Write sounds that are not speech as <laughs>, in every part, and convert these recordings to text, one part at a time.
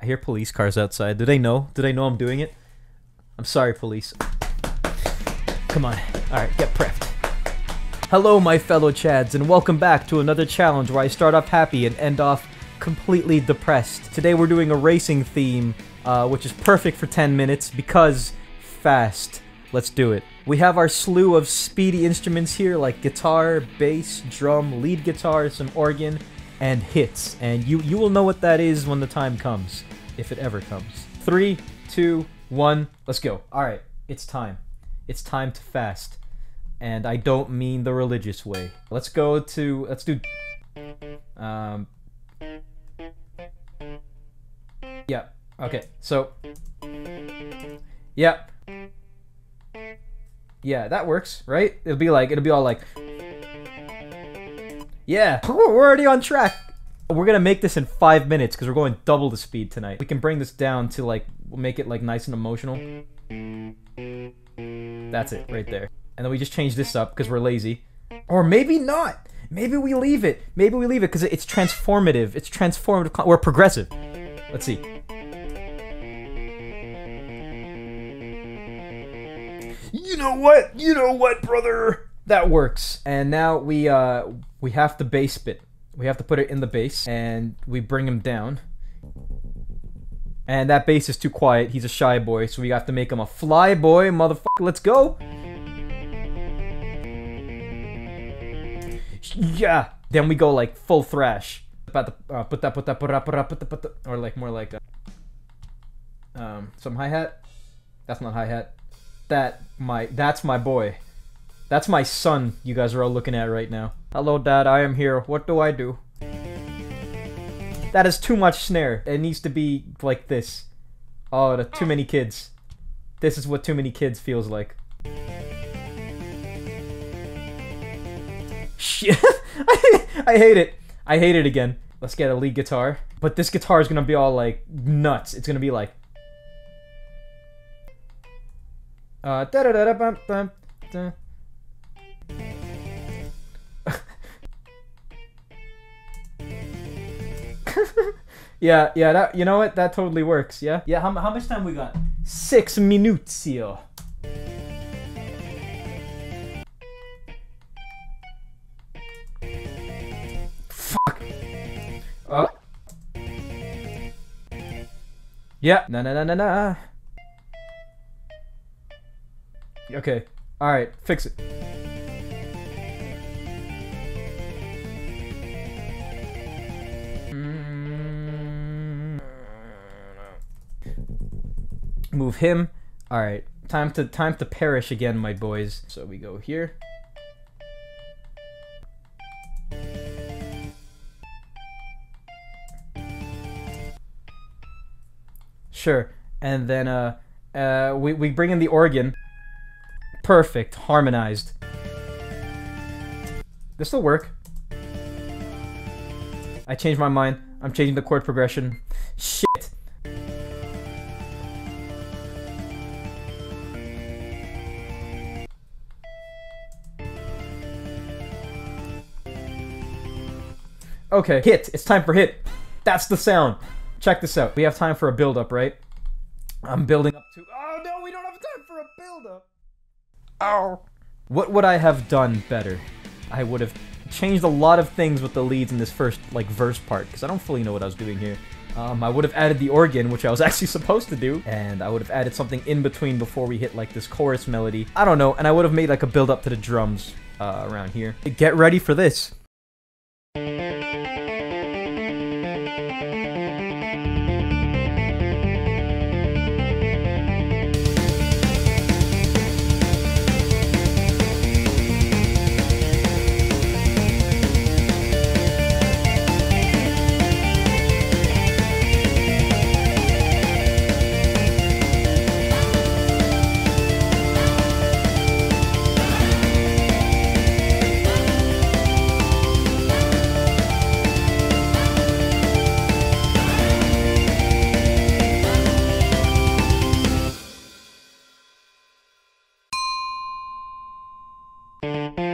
I hear police cars outside. Do they know? Do they know I'm doing it? I'm sorry, police. Come on. Alright, get prepped. Hello, my fellow Chads, and welcome back to another challenge where I start off happy and end off completely depressed. Today we're doing a racing theme, uh, which is perfect for 10 minutes because fast. Let's do it. We have our slew of speedy instruments here, like guitar, bass, drum, lead guitar, some organ, and hits. And you, you will know what that is when the time comes, if it ever comes. Three, two, one, let's go. Alright, it's time. It's time to fast. And I don't mean the religious way. Let's go to, let's do, um, yeah, okay, so, yeah, yeah, that works, right? It'll be like, it'll be all like, yeah, we're already on track. We're gonna make this in five minutes because we're going double the speed tonight. We can bring this down to like, make it like nice and emotional. That's it, right there. And then we just change this up because we're lazy. Or maybe not. Maybe we leave it. Maybe we leave it because it's transformative. It's transformative. We're progressive. Let's see. You know what? You know what, brother? That works. And now we uh we have to bass bit. We have to put it in the bass and we bring him down. And that bass is too quiet. He's a shy boy, so we have to make him a fly boy, motherfucker. Let's go. Yeah. Then we go like full thrash. Uh, put that, put that, put that, put put put that, or like more like a, um, some hi hat. That's not hi hat. That my that's my boy. That's my son. You guys are all looking at right now. Hello, Dad. I am here. What do I do? That is too much snare. It needs to be like this. Oh, the too many kids. This is what too many kids feels like. <laughs> Shit. <laughs> I hate it. I hate it again. Let's get a lead guitar. But this guitar is gonna be all like nuts. It's gonna be like. Uh, yeah, yeah, that you know what? That totally works. Yeah, yeah. How, how much time we got? Six minutes here. Fuck. Uh. Yeah. Na na na na na. Okay. All right. Fix it. Move him. All right. Time to time to perish again, my boys. So we go here. Sure. And then uh uh we we bring in the organ. Perfect. Harmonized. This will work. I changed my mind. I'm changing the chord progression. Shit. Okay, hit. It's time for hit. That's the sound. Check this out. We have time for a build-up, right? I'm building up to... Oh, no, we don't have time for a build-up. Ow. What would I have done better? I would have changed a lot of things with the leads in this first, like, verse part, because I don't fully know what I was doing here. Um, I would have added the organ, which I was <laughs> actually supposed to do, and I would have added something in between before we hit, like, this chorus melody. I don't know, and I would have made, like, a build-up to the drums uh, around here. Get ready for this. えー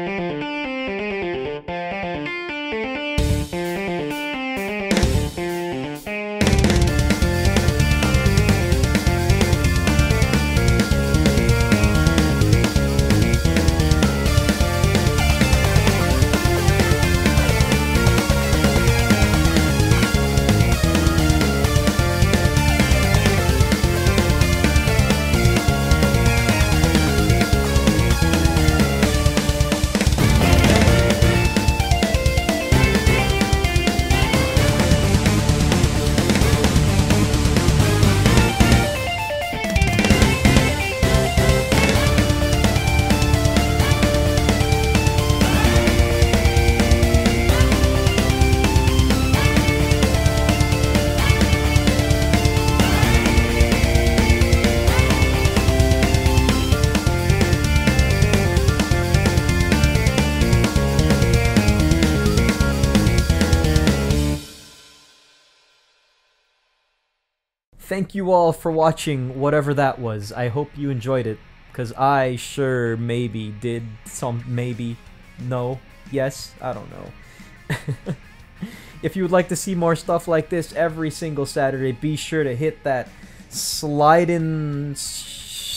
thank you all for watching whatever that was. I hope you enjoyed it. Because I sure maybe did some, maybe, no, yes, I don't know. <laughs> if you would like to see more stuff like this every single Saturday, be sure to hit that slide in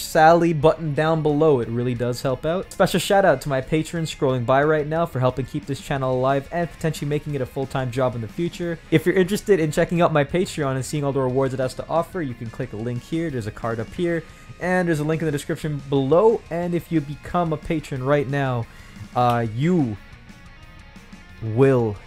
Sally button down below. It really does help out. Special shout out to my patrons scrolling by right now for helping keep this channel alive and potentially making it a full-time job in the future. If you're interested in checking out my Patreon and seeing all the rewards it has to offer, you can click a link here. There's a card up here and there's a link in the description below. And if you become a patron right now, uh, you will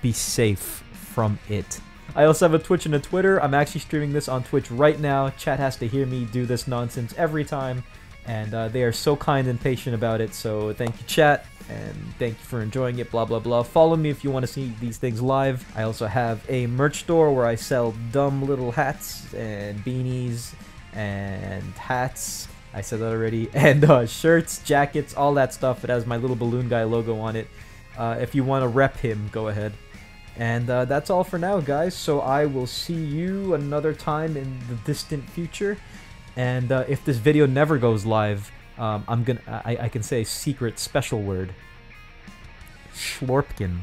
be safe from it. I also have a Twitch and a Twitter. I'm actually streaming this on Twitch right now. Chat has to hear me do this nonsense every time, and uh, they are so kind and patient about it. So thank you, chat, and thank you for enjoying it. Blah blah blah. Follow me if you want to see these things live. I also have a merch store where I sell dumb little hats and beanies and hats. I said that already. <laughs> And uh, shirts, jackets, all that stuff. It has my little balloon guy logo on it. Uh, if you want to rep him, go ahead. And uh, that's all for now, guys. So I will see you another time in the distant future. And uh, if this video never goes live, um, I'm gonna I, I can say a secret special word. Schlorpkin.